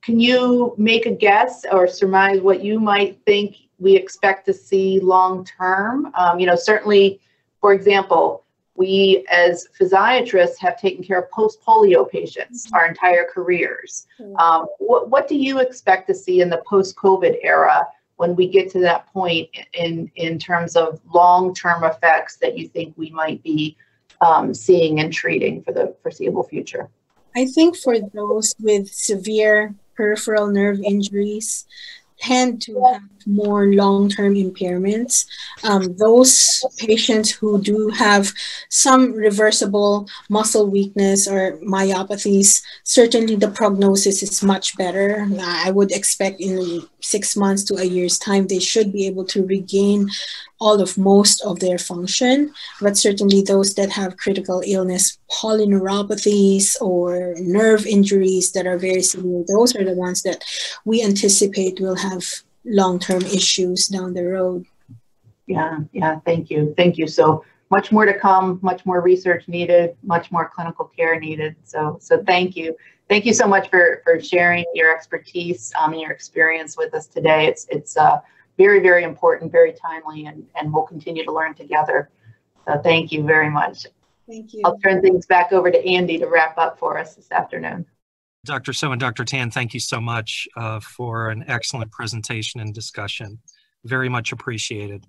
can you make a guess or surmise what you might think we expect to see long term? Um, you know, certainly, for example, we as physiatrists have taken care of post polio patients mm-hmm. our entire careers. Mm-hmm. Um, what, what do you expect to see in the post COVID era when we get to that point in, in terms of long term effects that you think we might be um, seeing and treating for the foreseeable future? I think for those with severe peripheral nerve injuries, tend to have more long-term impairments. Um, those patients who do have some reversible muscle weakness or myopathies, certainly the prognosis is much better. I would expect in six months to a year's time, they should be able to regain all of most of their function, but certainly those that have critical illness, polyneuropathies or nerve injuries that are very severe, those are the ones that we anticipate will have long-term issues down the road. Yeah, yeah, thank you. Thank you. So much more to come, much more research needed, much more clinical care needed. So, so thank you. Thank you so much for, for sharing your expertise um, and your experience with us today. It's, it's uh, very, very important, very timely, and, and we'll continue to learn together. Sowa thank you very much. Thank you. I'll turn things back over to Andy to wrap up for us this afternoon. Dr. So and Dr. Tan, thank you so much uh, for an excellent presentation and discussion. Very much appreciated.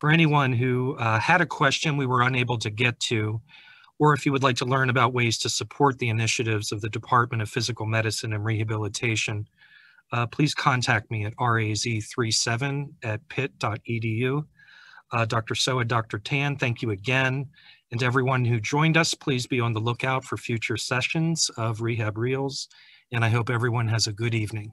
For anyone who uh, had a question we were unable to get to, or if you would like to learn about ways to support the initiatives of the Department of Physical Medicine and Rehabilitation, uh, please contact me at raz37 at pitt.edu. Uh, Dr. Sowa, Dr. Tan, thank you again. And everyone who joined us, please be on the lookout for future sessions of Rehab Reels. And I hope everyone has a good evening.